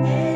Amen.